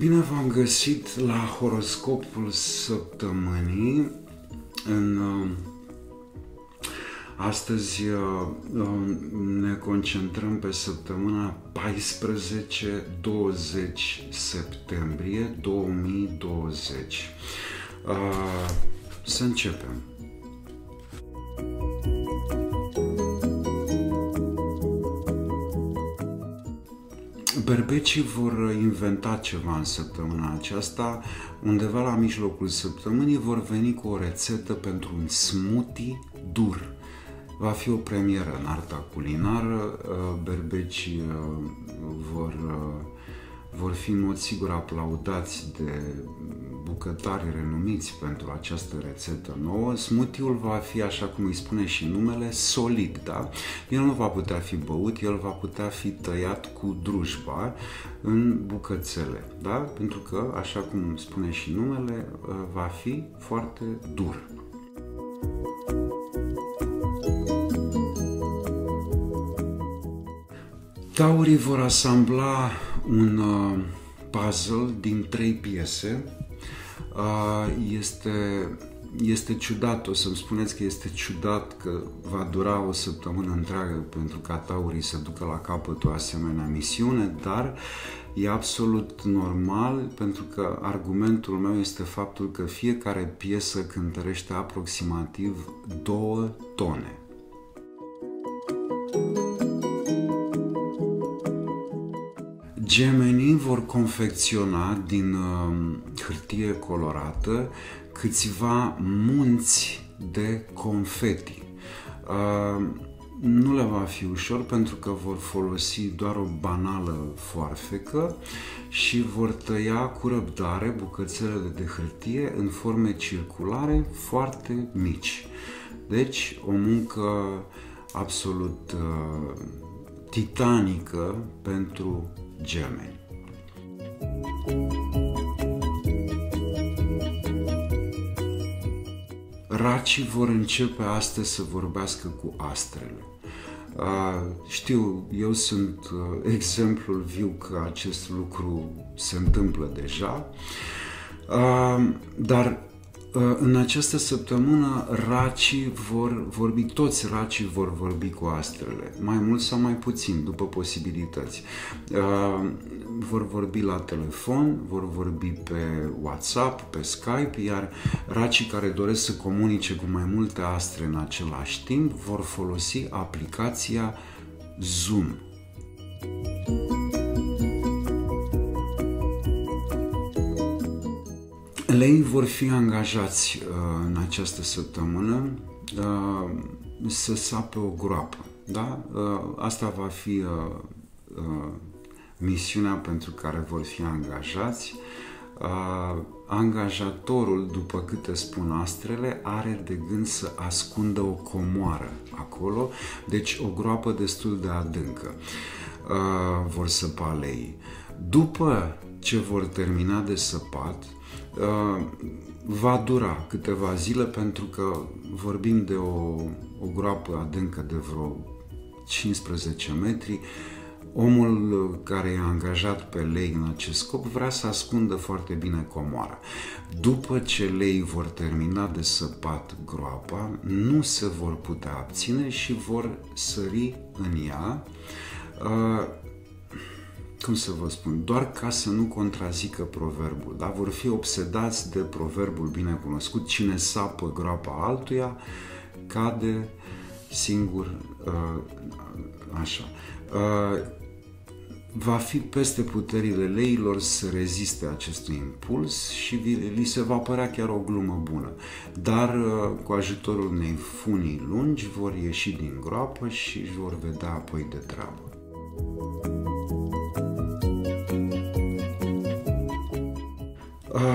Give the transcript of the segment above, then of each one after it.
Bine v-am găsit la horoscopul săptămânii. În, uh, astăzi uh, ne concentrăm pe săptămâna 14-20 septembrie 2020. Să începem. Berbecii vor inventa ceva în săptămâna aceasta. Undeva la mijlocul săptămânii vor veni cu o rețetă pentru un smoothie dur. Va fi o premieră în arta culinară. Berbecii uh, vor uh, vor fi în mod sigur aplaudați de bucătari renumiți pentru această rețetă nouă. Smoothie-ul va fi, așa cum îi spune și numele, solid, da? El nu va putea fi băut, el va putea fi tăiat cu drujba în bucățele, da? Pentru că, așa cum spune și numele, va fi foarte dur. Taurii vor asambla un uh, puzzle din trei piese. Uh, este, este ciudat, o să-mi spuneți că este ciudat că va dura o săptămână întreagă pentru ca taurii să ducă la capăt o asemenea misiune, dar e absolut normal pentru că argumentul meu este faptul că fiecare piesă cântărește aproximativ două tone. Gemenii vor confecționa din uh, hârtie colorată câțiva munți de confeti. Uh, nu le va fi ușor pentru că vor folosi doar o banală foarfecă și vor tăia cu răbdare bucățelele de hârtie în forme circulare foarte mici. Deci o muncă absolut uh, titanică pentru gemeni. Racii vor începe astăzi să vorbească cu astrele. Uh, știu, eu sunt uh, exemplul viu că acest lucru se întâmplă deja, uh, dar Uh, în această săptămână racii vor vorbi, toți racii vor vorbi cu astrele, mai mult sau mai puțin, după posibilități. Uh, vor vorbi la telefon, vor vorbi pe WhatsApp, pe Skype, iar racii care doresc să comunice cu mai multe astre în același timp vor folosi aplicația Zoom. Lei vor fi angajați uh, în această săptămână uh, să sape o groapă. Da? Uh, asta va fi uh, uh, misiunea pentru care vor fi angajați. Uh, angajatorul, după câte spun astrele, are de gând să ascundă o comoară acolo, deci o groapă destul de adâncă. Uh, vor săpa lei. După ce vor termina de săpat, Uh, va dura câteva zile pentru că vorbim de o, o groapă adâncă de vreo 15 metri. Omul care e angajat pe lei în acest scop vrea să ascundă foarte bine comoara. După ce lei vor termina de săpat groapa, nu se vor putea abține și vor sări în ea uh, cum să vă spun, doar ca să nu contrazică proverbul, da? vor fi obsedați de proverbul bine cunoscut, cine sapă groapa altuia, cade singur, uh, așa. Uh, va fi peste puterile leilor să reziste acestui impuls și li se va părea chiar o glumă bună. Dar uh, cu ajutorul unei funii lungi vor ieși din groapă și își vor vedea apoi de treabă.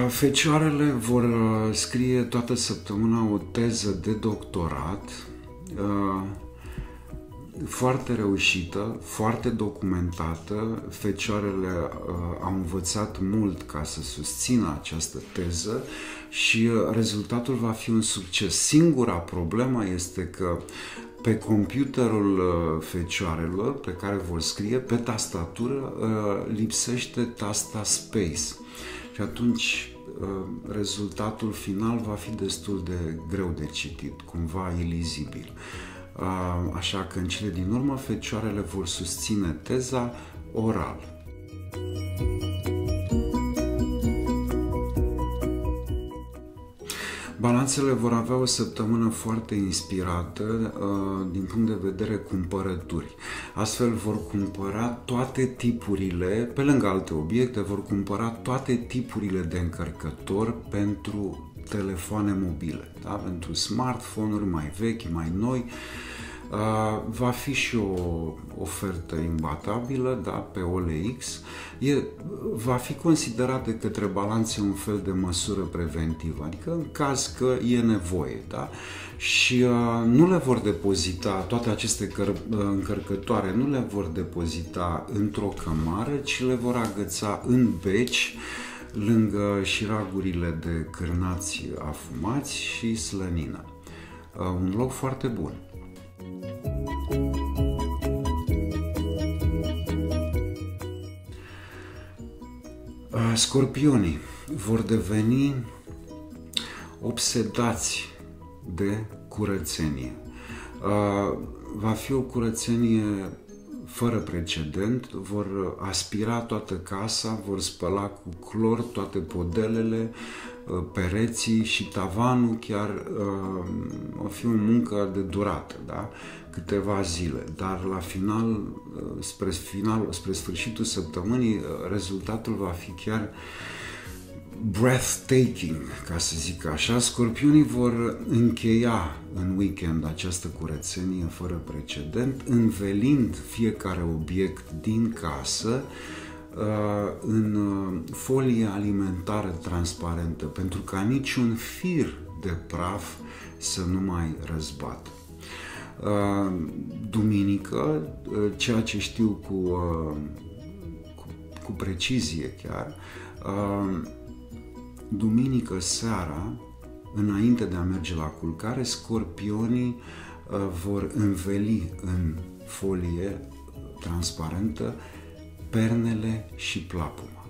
Fecioarele vor uh, scrie toată săptămâna o teză de doctorat uh, foarte reușită, foarte documentată. Fecioarele uh, au învățat mult ca să susțină această teză și rezultatul va fi un succes. Singura problemă este că pe computerul uh, fecioarelor pe care vor scrie, pe tastatură, uh, lipsește tasta Space. Și atunci rezultatul final va fi destul de greu de citit, cumva ilizibil. Așa că în cele din urmă fecioarele vor susține teza oral. Balanțele vor avea o săptămână foarte inspirată uh, din punct de vedere cumpărături. Astfel vor cumpăra toate tipurile, pe lângă alte obiecte, vor cumpăra toate tipurile de încărcători pentru telefoane mobile, da? pentru smartphone-uri mai vechi, mai noi, Uh, va fi și o ofertă imbatabilă da, pe OLX. E, va fi considerat de către balanțe un fel de măsură preventivă, adică în caz că e nevoie. Da? Și uh, nu le vor depozita, toate aceste căr- uh, încărcătoare nu le vor depozita într-o cămară, ci le vor agăța în beci, lângă șiragurile de cârnați afumați și slănină. Uh, un loc foarte bun. Scorpionii vor deveni obsedați de curățenie. Va fi o curățenie fără precedent, vor aspira toată casa, vor spăla cu clor toate podelele, pereții și tavanul, chiar o fi o muncă de durată, da? câteva zile, dar la final, spre, final, spre sfârșitul săptămânii, rezultatul va fi chiar breathtaking, ca să zic așa. Scorpionii vor încheia în weekend această curățenie fără precedent, învelind fiecare obiect din casă în folie alimentară transparentă, pentru ca niciun fir de praf să nu mai răzbată. Uh, duminică, uh, ceea ce știu cu, uh, cu, cu precizie chiar, duminică seara, înainte de a merge la culcare, scorpionii vor înveli în folie transparentă pernele și plapuma.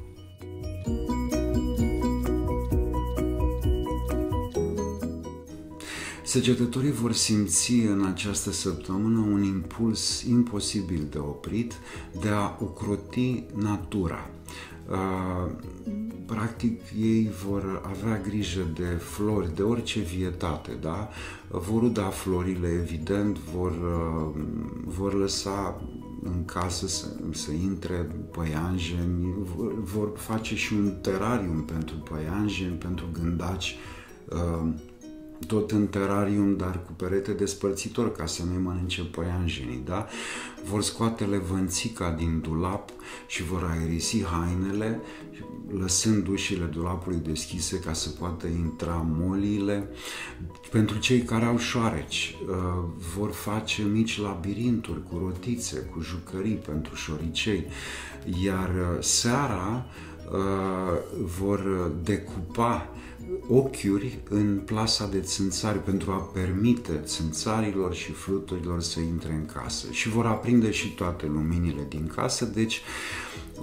Săgetătorii vor simți în această săptămână un impuls imposibil de oprit de a ocroti natura. Uh, practic, ei vor avea grijă de flori, de orice vietate, da? Vor uda florile, evident, vor, uh, vor lăsa în casă să, să intre păianjeni, vor, vor face și un terarium pentru păianjeni, pentru gândaci, uh, tot în terarium, dar cu perete despărțitor ca să nu-i mănânce păianjenii, da? Vor scoate levănțica din dulap și vor aerisi hainele, lăsând ușile dulapului deschise ca să poată intra moliile. Pentru cei care au șoareci, uh, vor face mici labirinturi cu rotițe, cu jucării pentru șoricei, iar uh, seara uh, vor decupa ochiuri în plasa de țânțari pentru a permite țânțarilor și fluturilor să intre în casă și vor aprinde și toate luminile din casă, deci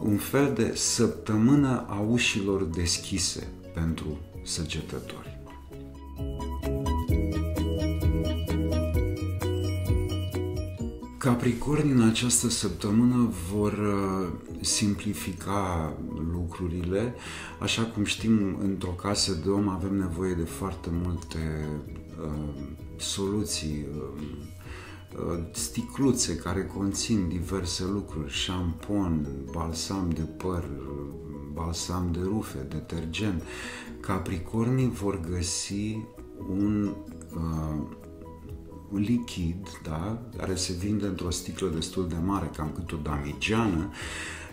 un fel de săptămână a ușilor deschise pentru săgetători. Capricorni în această săptămână vor uh, simplifica lucrurile. Așa cum știm, într-o casă de om avem nevoie de foarte multe uh, soluții, uh, uh, sticluțe care conțin diverse lucruri, șampon, balsam de păr, balsam de rufe, detergent. Capricornii vor găsi un uh, lichid, da, care se vinde într-o sticlă destul de mare, cam cât o damigeană,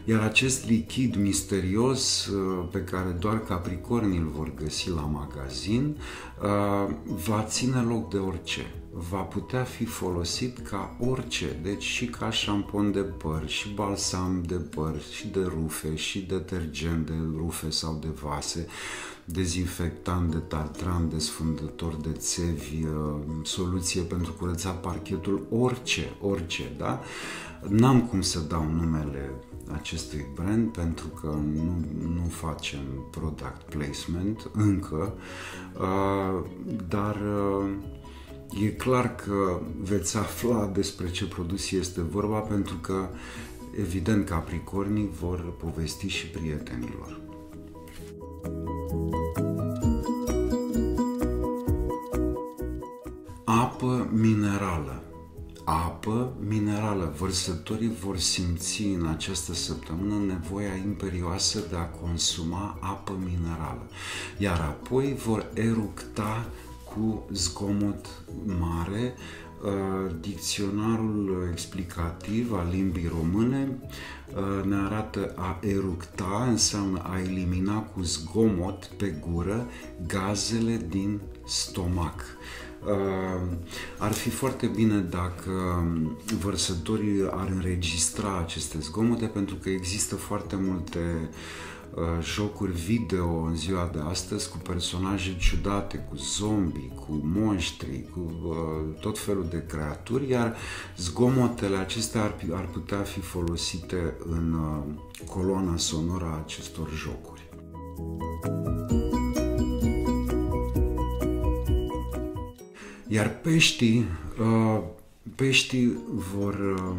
Iar acest lichid misterios uh, pe care doar capricornii îl vor găsi la magazin uh, va ține loc de orice. Va putea fi folosit ca orice, deci și ca șampon de păr, și balsam de păr, și de rufe, și detergent de rufe sau de vase, dezinfectant de tartran, desfundător de țevi, uh, soluție pentru curățat parchetul, orice, orice, da? N-am cum să dau numele acestui brand pentru că nu, nu facem product placement încă, uh, dar uh, e clar că veți afla despre ce produs este vorba pentru că evident capricornii vor povesti și prietenilor. Apă minerală apă minerală. Vărsătorii vor simți în această săptămână nevoia imperioasă de a consuma apă minerală, iar apoi vor eructa cu zgomot mare uh, dicționarul explicativ al limbii române uh, ne arată a eructa înseamnă a elimina cu zgomot pe gură gazele din stomac. Uh, ar fi foarte bine dacă vărsătorii ar înregistra aceste zgomote pentru că există foarte multe uh, jocuri video în ziua de astăzi cu personaje ciudate, cu zombi, cu monștri, cu uh, tot felul de creaturi, iar zgomotele acestea ar, ar putea fi folosite în uh, coloana sonoră a acestor jocuri. Iar peștii, uh, peștii vor, uh,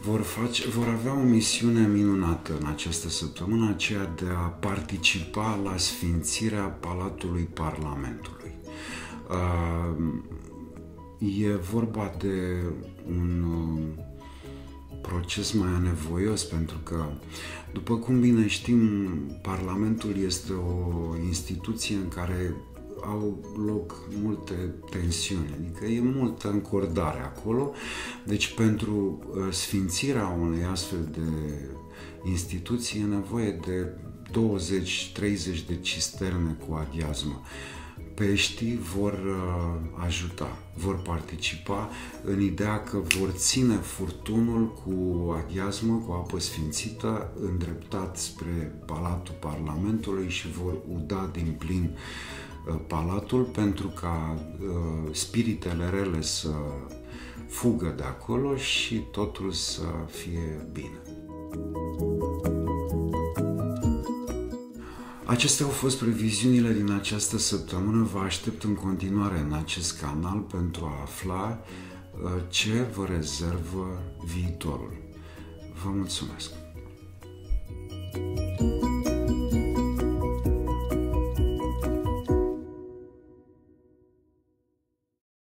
vor, face, vor avea o misiune minunată în această săptămână, aceea de a participa la sfințirea Palatului Parlamentului. Uh, e vorba de un proces mai anevoios pentru că, după cum bine știm, Parlamentul este o instituție în care au loc multe tensiuni, adică e multă încordare acolo. Deci pentru uh, sfințirea unei astfel de instituții e nevoie de 20-30 de cisterne cu aghiazmă. Peștii vor uh, ajuta, vor participa în ideea că vor ține furtunul cu aghiazmă, cu apă sfințită, îndreptat spre Palatul Parlamentului și vor uda din plin uh, Uh, palatul pentru ca uh, spiritele rele să fugă de acolo și totul să fie bine. Acestea au fost previziunile din această săptămână. Vă aștept în continuare în acest canal pentru a afla uh, ce vă rezervă viitorul. Vă mulțumesc! thank you